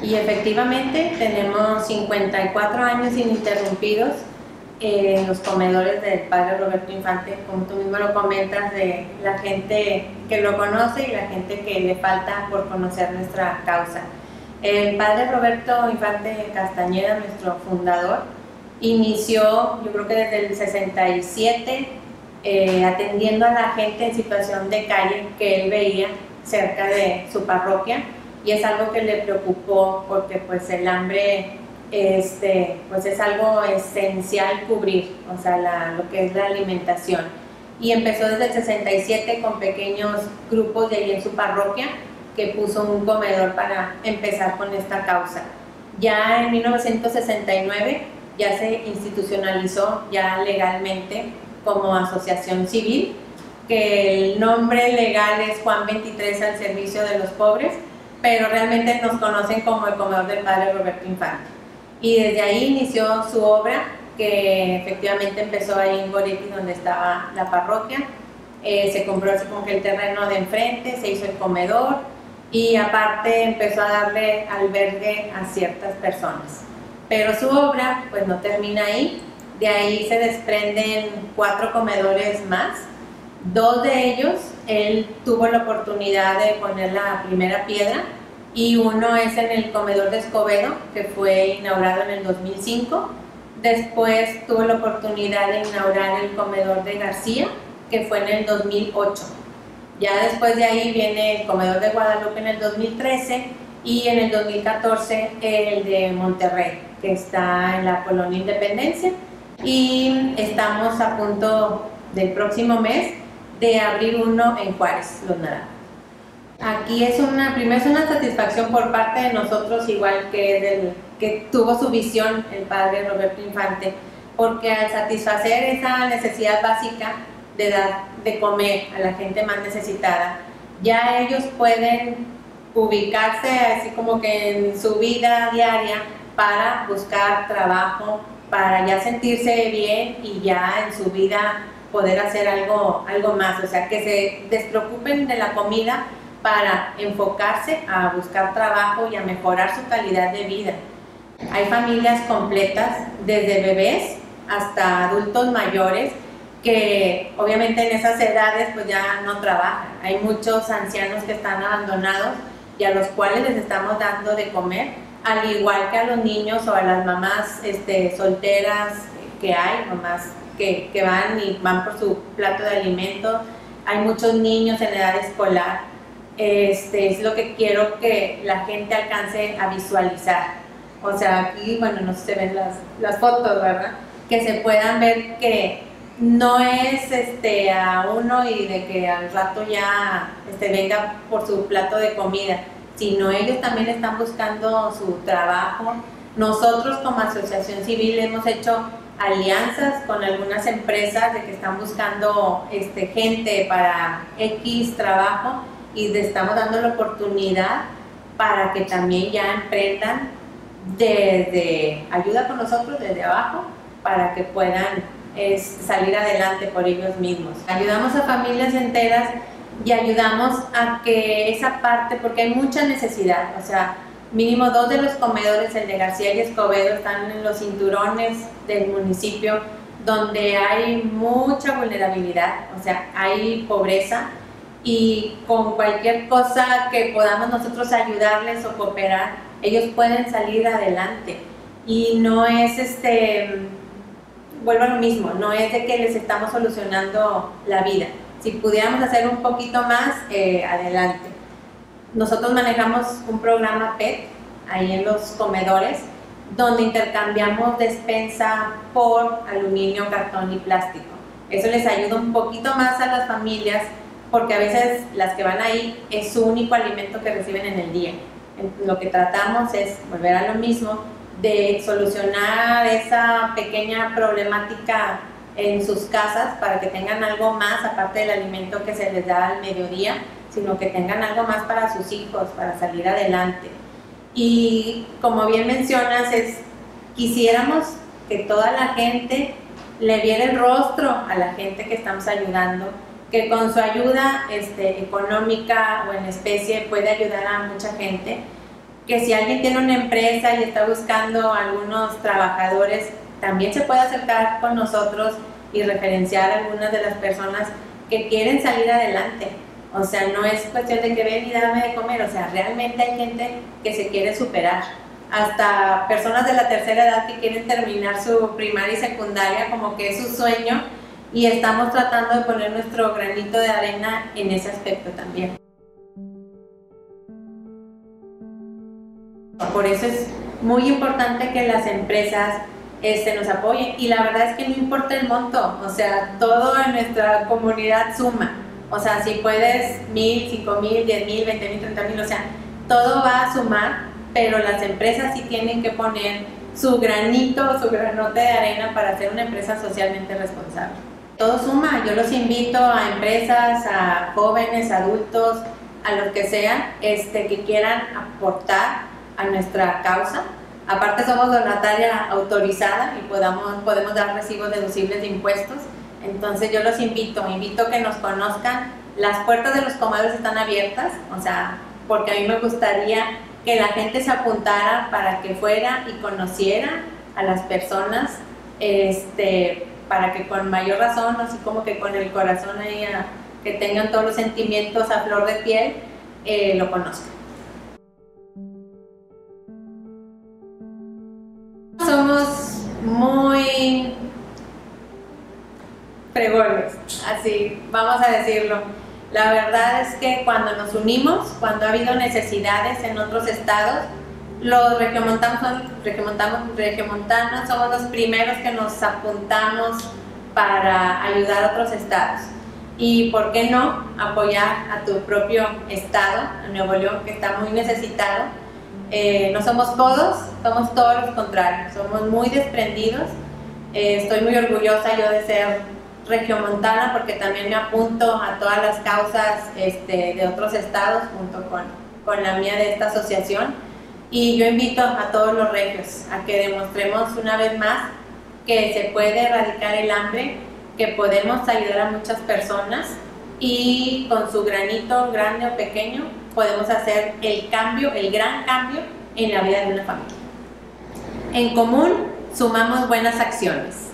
Y efectivamente tenemos 54 años ininterrumpidos en los comedores del padre Roberto Infante, como tú mismo lo comentas, de la gente que lo conoce y la gente que le falta por conocer nuestra causa. El padre Roberto Infante Castañeda, nuestro fundador, inició, yo creo que desde el 67, eh, atendiendo a la gente en situación de calle que él veía cerca de su parroquia y es algo que le preocupó porque pues el hambre este, pues es algo esencial cubrir, o sea, lo que es la alimentación. Y empezó desde el 67 con pequeños grupos de ahí en su parroquia que puso un comedor para empezar con esta causa. Ya en 1969 ya se institucionalizó ya legalmente como asociación civil, que el nombre legal es Juan 23 al servicio de los pobres, pero realmente nos conocen como el comedor del padre Roberto Infante. Y desde ahí inició su obra, que efectivamente empezó ahí en Goretti, donde estaba la parroquia. Eh, se compró así como el terreno de enfrente, se hizo el comedor y aparte empezó a darle albergue a ciertas personas. Pero su obra pues no termina ahí, de ahí se desprenden cuatro comedores más. Dos de ellos, él tuvo la oportunidad de poner la primera piedra y uno es en el comedor de Escobedo, que fue inaugurado en el 2005. Después tuvo la oportunidad de inaugurar el comedor de García, que fue en el 2008. Ya después de ahí viene el comedor de Guadalupe en el 2013 y en el 2014 el de Monterrey, que está en la colonia Independencia. Y estamos a punto del próximo mes de abrir uno en Juárez, Los Naranjos. Aquí es una, primero es una satisfacción por parte de nosotros, igual que del que tuvo su visión el padre Roberto Infante, porque al satisfacer esa necesidad básica de dar de comer a la gente más necesitada, ya ellos pueden ubicarse así como que en su vida diaria para buscar trabajo, para ya sentirse bien y ya en su vida poder hacer algo, algo más, o sea, que se despreocupen de la comida para enfocarse a buscar trabajo y a mejorar su calidad de vida. Hay familias completas, desde bebés hasta adultos mayores, que obviamente en esas edades pues ya no trabajan. Hay muchos ancianos que están abandonados y a los cuales les estamos dando de comer, al igual que a los niños o a las mamás este, solteras que hay, mamás que, que van y van por su plato de alimento. Hay muchos niños en edad escolar este, es lo que quiero que la gente alcance a visualizar. O sea, aquí, bueno, no se ven las, las fotos, ¿verdad? Que se puedan ver que no es este, a uno y de que al rato ya este, venga por su plato de comida, sino ellos también están buscando su trabajo. Nosotros como asociación civil hemos hecho alianzas con algunas empresas de que están buscando este, gente para X trabajo y le estamos dando la oportunidad para que también ya emprendan desde ayuda con nosotros desde abajo para que puedan salir adelante por ellos mismos. Ayudamos a familias enteras y ayudamos a que esa parte, porque hay mucha necesidad, o sea, mínimo dos de los comedores, el de García y Escobedo, están en los cinturones del municipio donde hay mucha vulnerabilidad, o sea, hay pobreza, y con cualquier cosa que podamos nosotros ayudarles o cooperar, ellos pueden salir adelante. Y no es este, vuelvo a lo mismo, no es de que les estamos solucionando la vida. Si pudiéramos hacer un poquito más, eh, adelante. Nosotros manejamos un programa PET ahí en los comedores donde intercambiamos despensa por aluminio, cartón y plástico. Eso les ayuda un poquito más a las familias porque a veces las que van ahí es su único alimento que reciben en el día. Lo que tratamos es volver a lo mismo, de solucionar esa pequeña problemática en sus casas para que tengan algo más aparte del alimento que se les da al mediodía, sino que tengan algo más para sus hijos, para salir adelante. Y como bien mencionas, es quisiéramos que toda la gente le viera el rostro a la gente que estamos ayudando, que con su ayuda este, económica o en especie puede ayudar a mucha gente, que si alguien tiene una empresa y está buscando algunos trabajadores, también se puede acercar con nosotros y referenciar a algunas de las personas que quieren salir adelante. O sea, no es cuestión de que ven y dame de comer, o sea, realmente hay gente que se quiere superar. Hasta personas de la tercera edad que quieren terminar su primaria y secundaria como que es su sueño y estamos tratando de poner nuestro granito de arena en ese aspecto también. Por eso es muy importante que las empresas este, nos apoyen y la verdad es que no importa el monto, o sea, todo en nuestra comunidad suma. O sea, si puedes mil, cinco mil, diez mil, veinte mil, treinta mil, o sea, todo va a sumar, pero las empresas sí tienen que poner su granito, su granote de arena para ser una empresa socialmente responsable. Todo suma, yo los invito a empresas, a jóvenes, adultos, a los que sean, este, que quieran aportar a nuestra causa. Aparte somos donataria autorizada y podamos, podemos dar recibos deducibles de impuestos. Entonces yo los invito, invito que nos conozcan. Las puertas de los comedores están abiertas, o sea, porque a mí me gustaría que la gente se apuntara para que fuera y conociera a las personas, este, para que con mayor razón, así como que con el corazón ahí, que tengan todos los sentimientos a flor de piel, eh, lo conozcan. Vamos a decirlo. La verdad es que cuando nos unimos, cuando ha habido necesidades en otros estados, los regiomontanos, regiomontanos somos los primeros que nos apuntamos para ayudar a otros estados. Y por qué no apoyar a tu propio estado, a Nuevo León, que está muy necesitado. Eh, no somos todos, somos todos los contrarios, somos muy desprendidos. Eh, estoy muy orgullosa yo de ser regiomontana porque también me apunto a todas las causas este, de otros estados junto con, con la mía de esta asociación y yo invito a todos los regios a que demostremos una vez más que se puede erradicar el hambre, que podemos ayudar a muchas personas y con su granito grande o pequeño podemos hacer el cambio, el gran cambio en la vida de una familia. En común sumamos buenas acciones.